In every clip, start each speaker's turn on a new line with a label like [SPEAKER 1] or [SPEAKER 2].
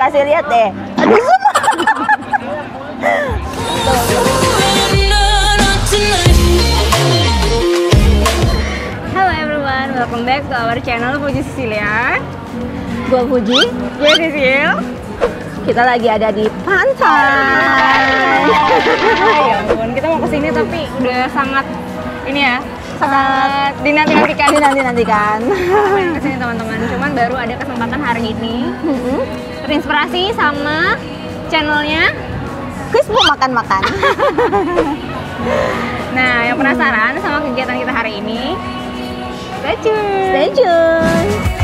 [SPEAKER 1] kasih lihat deh. Aduh.
[SPEAKER 2] Halo everyone, welcome back to our channel Fuji Cecilia.
[SPEAKER 1] Gua Puji,
[SPEAKER 2] Gue Sisil.
[SPEAKER 1] kita lagi ada di pantai.
[SPEAKER 2] ya ampun, kita mau ke sini tapi udah sangat ini ya, sangat dinanti-nantikan.
[SPEAKER 1] Dinanti-nantikan.
[SPEAKER 2] Pengen ke sini teman-teman, cuman baru ada kesempatan hari ini.
[SPEAKER 1] Mm-mm.
[SPEAKER 2] Terinspirasi sama channelnya.
[SPEAKER 1] Chris mau makan-makan.
[SPEAKER 2] Nah, yang penasaran sama kegiatan kita hari ini, stay tune.
[SPEAKER 1] Stay tune.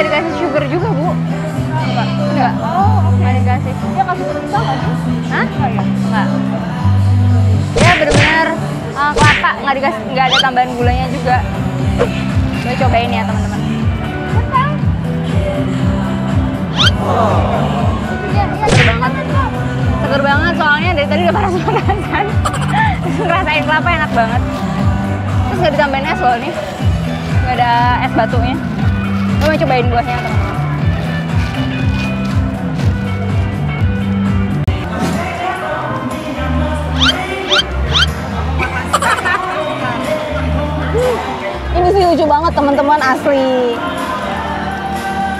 [SPEAKER 2] Nggak dikasih sugar juga bu. Enggak. Enggak. Oh, nggak dikasih. Dia kasih gula nggak sih? Hah? Nggak. Dia benar-benar uh, kelapa, nggak dikasih, nggak ada tambahan gulanya juga. Gue cobain ya teman-teman. seger banget banget soalnya dari tadi udah panas-panasan ngerasain kelapa enak banget terus nggak ditambahin es loh nih nggak ada es batunya gue mau cobain buahnya teman-teman
[SPEAKER 1] Ini sih lucu banget teman-teman asli.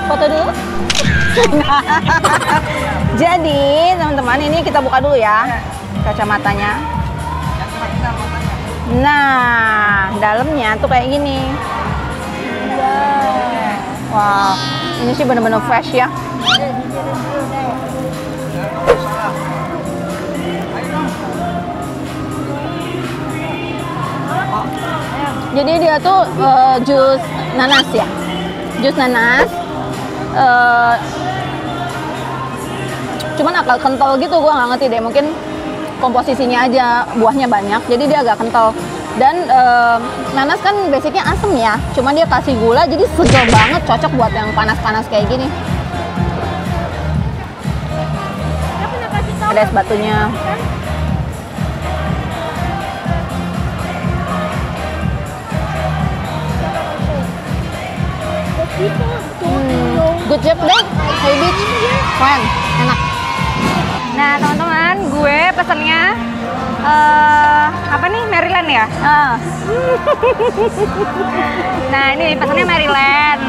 [SPEAKER 1] Foto dulu. Jadi teman-teman ini kita buka dulu ya kacamatanya. Nah dalamnya tuh kayak gini. Wow, ini sih bener-bener fresh ya. Jadi dia tuh eh, jus nanas ya, jus nanas. eh, cuman agak kental gitu, gua nggak ngerti deh. Mungkin komposisinya aja buahnya banyak, jadi dia agak kental. Dan eh, nanas kan basicnya asem ya, cuman dia kasih gula, jadi segar banget, cocok buat yang panas-panas kayak gini. Es batunya. Hmm, good job deh, Hey Beach. Keren, enak.
[SPEAKER 2] nah teman-teman gue pesennya eh apa nih Maryland ya
[SPEAKER 1] Ah,
[SPEAKER 2] nah ini pesennya Maryland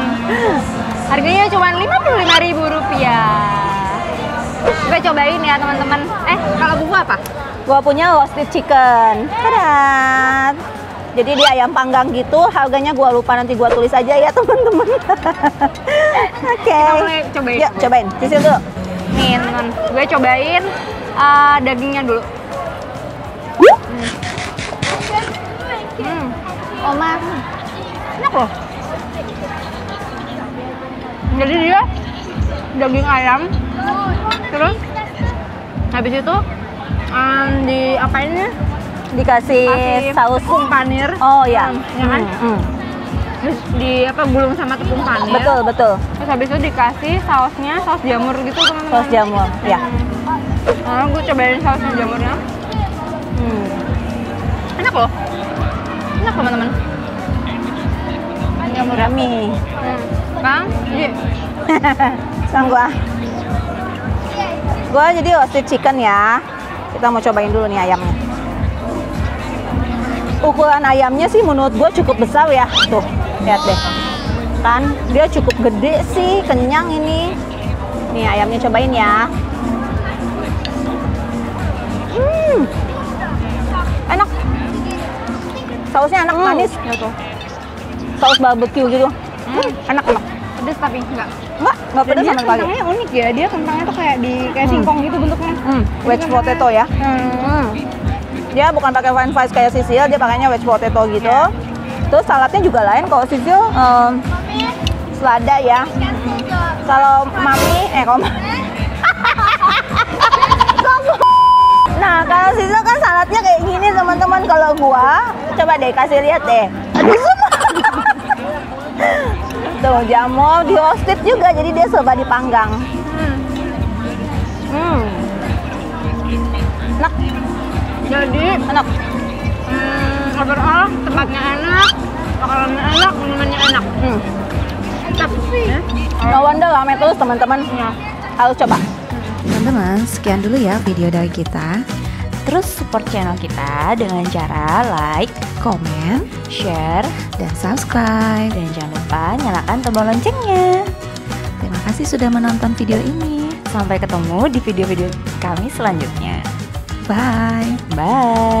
[SPEAKER 2] harganya cuma lima ribu rupiah gue cobain ya teman-teman eh kalau buku apa
[SPEAKER 1] gua punya roasted chicken. Tada. Jadi dia ayam panggang gitu, harganya gua lupa nanti gua tulis aja ya teman-teman. Oke.
[SPEAKER 2] Mulai cobain
[SPEAKER 1] Yuk, cobain. Sisil dulu.
[SPEAKER 2] nih teman gue cobain eh, dagingnya dulu
[SPEAKER 1] Oma.
[SPEAKER 2] enak loh jadi dia daging ayam terus habis itu em, di apa ini
[SPEAKER 1] Dikasih
[SPEAKER 2] kasih
[SPEAKER 1] saus.
[SPEAKER 2] tepung panir
[SPEAKER 1] Oh ya.
[SPEAKER 2] Hmm, ya kan
[SPEAKER 1] Hmm, hmm.
[SPEAKER 2] terus di apa gulung sama tepung panir
[SPEAKER 1] Betul, betul.
[SPEAKER 2] terus habis itu dikasih sausnya saus jamur gitu teman-teman
[SPEAKER 1] Saus jamur. Ya.
[SPEAKER 2] Nah, gue cobain sausnya jamurnya
[SPEAKER 1] Hmm.
[SPEAKER 2] enak loh enak teman-teman
[SPEAKER 1] Jamur rami.
[SPEAKER 2] hmm. bang iya
[SPEAKER 1] gua. Gua jadi roasted chicken ya. Kita mau cobain dulu nih ayamnya. Ukuran ayamnya sih menurut gua cukup besar ya. Tuh, lihat deh. Kan dia cukup gede sih, kenyang ini. Nih ayamnya cobain ya. Hmm. Enak. Sausnya enak manis.
[SPEAKER 2] ya tuh
[SPEAKER 1] Saus barbecue gitu. Hmm, enak enak.
[SPEAKER 2] pedes tapi enggak
[SPEAKER 1] Enggak, enggak
[SPEAKER 2] dia
[SPEAKER 1] sama sekali.
[SPEAKER 2] kentangnya unik ya dia kentangnya tuh kayak di kayak
[SPEAKER 1] Hmm.
[SPEAKER 2] singkong gitu bentuknya
[SPEAKER 1] Hmm, wedge potato ya.
[SPEAKER 2] hmm.
[SPEAKER 1] Dia bukan pakai french fries kayak Sisil, dia pakainya wedge potato gitu.
[SPEAKER 2] Iya.
[SPEAKER 1] Terus saladnya juga lain. Kalau Sisil em, selada ya. Kalau mami, eh kalau teman-teman. Kalau gua, coba deh kasih lihat deh. Aduh, semua. Tuh, jamur di roasted juga, jadi dia serba dipanggang. Hmm. Enak,
[SPEAKER 2] Jadi
[SPEAKER 1] enak.
[SPEAKER 2] hmm, overall tempatnya enak, makanannya enak, minumannya enak.
[SPEAKER 1] Hmm.
[SPEAKER 2] Tapi
[SPEAKER 1] No wonder rame terus teman-teman.
[SPEAKER 2] ya.
[SPEAKER 1] Harus coba.
[SPEAKER 3] Teman-teman, sekian dulu ya video dari kita. Terus support channel kita dengan cara like, komen, share, dan subscribe. Dan jangan lupa nyalakan tombol loncengnya. Terima kasih sudah menonton video ini. Sampai ketemu di video-video kami selanjutnya. Bye. Bye.